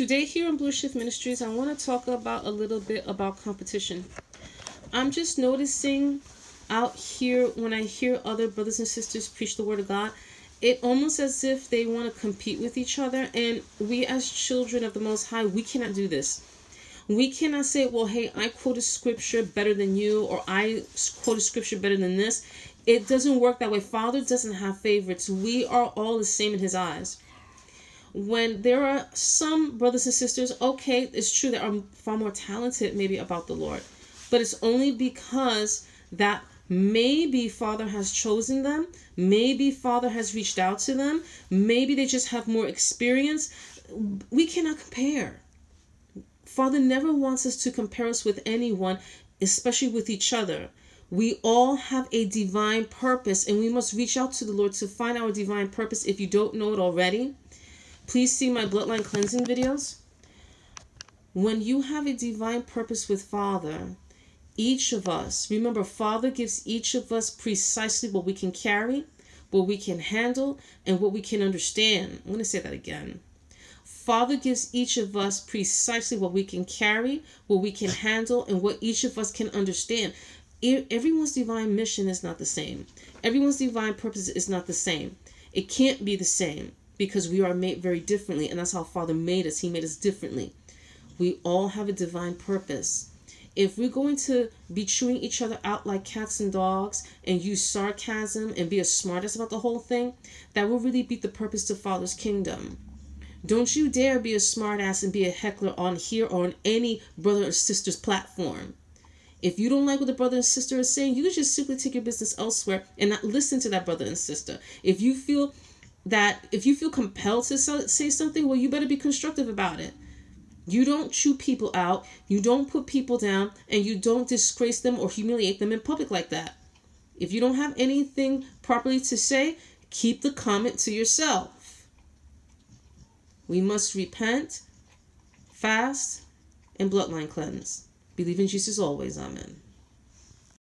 Today here in Blueshift Ministries, I want to talk about a little bit about competition. I'm just noticing out here when I hear other brothers and sisters preach the word of God, it almost as if they want to compete with each other and we as children of the most high, we cannot do this. We cannot say, well, hey, I quoted scripture better than you, or I quoted scripture better than this. It doesn't work that way. Father doesn't have favorites. We are all the same in his eyes when there are some brothers and sisters, okay, it's true that are far more talented maybe about the Lord, but it's only because that maybe Father has chosen them, maybe Father has reached out to them, maybe they just have more experience. We cannot compare. Father never wants us to compare us with anyone, especially with each other. We all have a divine purpose, and we must reach out to the Lord to find our divine purpose if you don't know it already Please see my bloodline cleansing videos. When you have a divine purpose with Father, each of us, remember, Father gives each of us precisely what we can carry, what we can handle, and what we can understand. I'm going to say that again. Father gives each of us precisely what we can carry, what we can handle, and what each of us can understand. Everyone's divine mission is not the same. Everyone's divine purpose is not the same. It can't be the same because we are made very differently, and that's how Father made us. He made us differently. We all have a divine purpose. If we're going to be chewing each other out like cats and dogs and use sarcasm and be a smartest about the whole thing, that will really beat the purpose to Father's kingdom. Don't you dare be a smartass and be a heckler on here or on any brother or sister's platform. If you don't like what the brother and sister is saying, you just simply take your business elsewhere and not listen to that brother and sister. If you feel that if you feel compelled to say something, well, you better be constructive about it. You don't chew people out, you don't put people down, and you don't disgrace them or humiliate them in public like that. If you don't have anything properly to say, keep the comment to yourself. We must repent, fast, and bloodline cleanse. Believe in Jesus always. Amen.